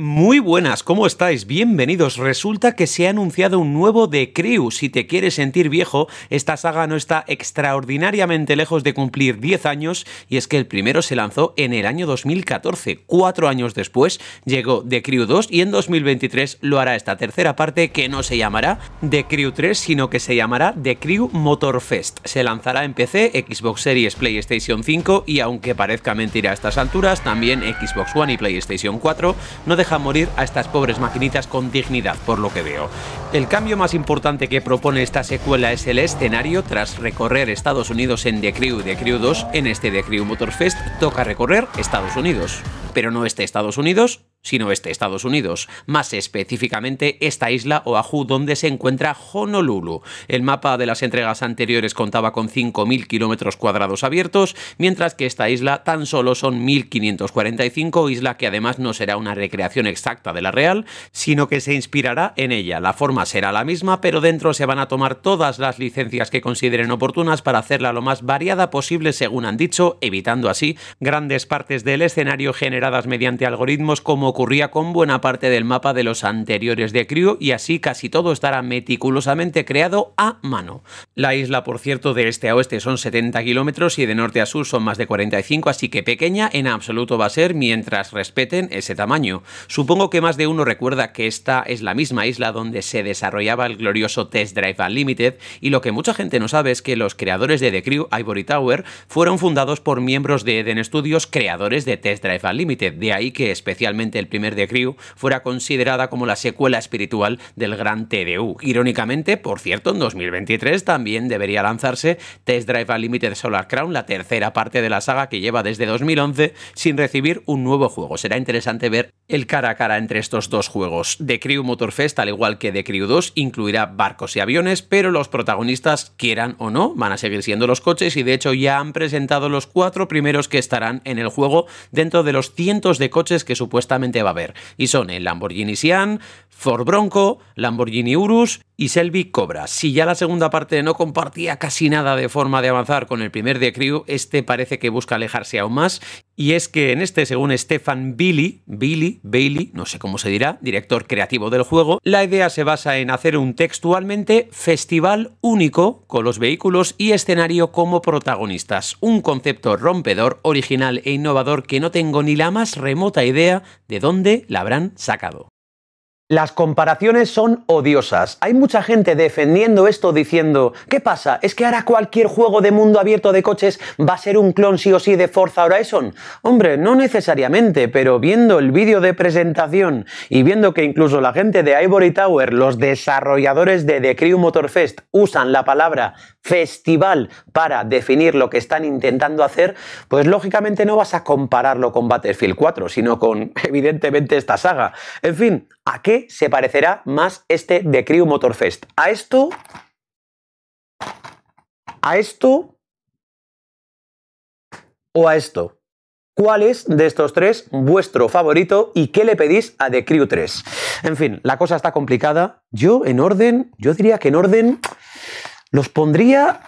Muy buenas, ¿cómo estáis? Bienvenidos. Resulta que se ha anunciado un nuevo The Crew. Si te quieres sentir viejo, esta saga no está extraordinariamente lejos de cumplir 10 años y es que el primero se lanzó en el año 2014. Cuatro años después llegó The Crew 2 y en 2023 lo hará esta tercera parte que no se llamará The Crew 3, sino que se llamará The Crew Motorfest. Se lanzará en PC, Xbox Series, PlayStation 5 y aunque parezca mentira a estas alturas, también Xbox One y PlayStation 4 no dejan a morir a estas pobres maquinitas con dignidad, por lo que veo. El cambio más importante que propone esta secuela es el escenario. Tras recorrer Estados Unidos en The Crew, The Crew 2, en este The Crew Motorfest toca recorrer Estados Unidos. Pero no este Estados Unidos, sino este Estados Unidos, más específicamente esta isla Oahu donde se encuentra Honolulu. El mapa de las entregas anteriores contaba con 5.000 kilómetros cuadrados abiertos, mientras que esta isla tan solo son 1.545, isla que además no será una recreación exacta de la real, sino que se inspirará en ella. La forma será la misma, pero dentro se van a tomar todas las licencias que consideren oportunas para hacerla lo más variada posible según han dicho, evitando así grandes partes del escenario generadas mediante algoritmos como ocurría con buena parte del mapa de los anteriores de Crew y así casi todo estará meticulosamente creado a mano. La isla, por cierto, de este a oeste son 70 kilómetros y de norte a sur son más de 45, así que pequeña en absoluto va a ser mientras respeten ese tamaño. Supongo que más de uno recuerda que esta es la misma isla donde se desarrollaba el glorioso Test Drive Unlimited y lo que mucha gente no sabe es que los creadores de The Crew Ivory Tower fueron fundados por miembros de Eden Studios creadores de Test Drive Unlimited, de ahí que especialmente el primer The Crew fuera considerada como la secuela espiritual del gran TDU. Irónicamente, por cierto, en 2023 también debería lanzarse Test Drive Unlimited Solar Crown, la tercera parte de la saga que lleva desde 2011 sin recibir un nuevo juego. Será interesante ver el cara a cara entre estos dos juegos. The Crew Motorfest, al igual que The Crew 2, incluirá barcos y aviones, pero los protagonistas, quieran o no, van a seguir siendo los coches y de hecho ya han presentado los cuatro primeros que estarán en el juego dentro de los cientos de coches que supuestamente va a haber. Y son el Lamborghini Sian, Ford Bronco, Lamborghini Urus y Selby Cobra. Si ya la segunda parte no compartía casi nada de forma de avanzar con el primer de Crew, este parece que busca alejarse aún más. Y es que en este, según Stefan Billy, Billy, Bailey, no sé cómo se dirá, director creativo del juego, la idea se basa en hacer un textualmente festival único con los vehículos y escenario como protagonistas. Un concepto rompedor, original e innovador que no tengo ni la más remota idea de dónde la habrán sacado. Las comparaciones son odiosas. Hay mucha gente defendiendo esto diciendo, ¿qué pasa? ¿Es que ahora cualquier juego de mundo abierto de coches va a ser un clon sí o sí de Forza Horizon? Hombre, no necesariamente, pero viendo el vídeo de presentación y viendo que incluso la gente de Ivory Tower, los desarrolladores de The Crew Motorfest, usan la palabra festival para definir lo que están intentando hacer, pues lógicamente no vas a compararlo con Battlefield 4, sino con evidentemente esta saga. En fin, ¿A qué se parecerá más este The Crew Motorfest? ¿A esto? ¿A esto? ¿O a esto? ¿Cuál es de estos tres vuestro favorito y qué le pedís a The Crew 3? En fin, la cosa está complicada. Yo en orden, yo diría que en orden los pondría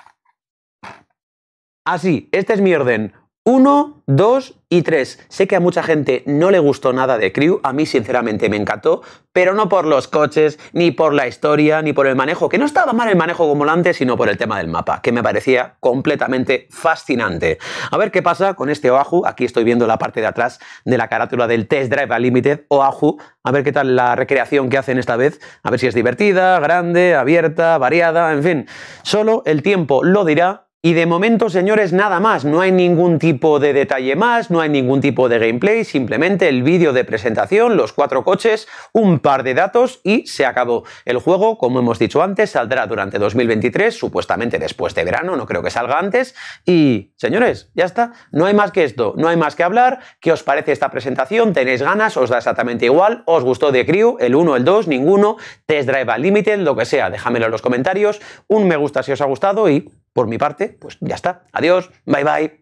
así. Este es mi orden. 1, 2 y 3. Sé que a mucha gente no le gustó nada de Crew, a mí sinceramente me encantó, pero no por los coches, ni por la historia, ni por el manejo, que no estaba mal el manejo como antes, sino por el tema del mapa, que me parecía completamente fascinante. A ver qué pasa con este Oahu, aquí estoy viendo la parte de atrás de la carátula del Test Drive Unlimited Oahu, a ver qué tal la recreación que hacen esta vez, a ver si es divertida, grande, abierta, variada, en fin, solo el tiempo lo dirá y de momento, señores, nada más. No hay ningún tipo de detalle más, no hay ningún tipo de gameplay, simplemente el vídeo de presentación, los cuatro coches, un par de datos y se acabó. El juego, como hemos dicho antes, saldrá durante 2023, supuestamente después de verano, no creo que salga antes. Y, señores, ya está. No hay más que esto, no hay más que hablar. ¿Qué os parece esta presentación? ¿Tenéis ganas? ¿Os da exactamente igual? ¿Os gustó de Crew? ¿El 1, el 2, ninguno? ¿Test Drive Unlimited? Lo que sea, déjamelo en los comentarios. Un me gusta si os ha gustado y por mi parte, pues ya está. Adiós, bye bye.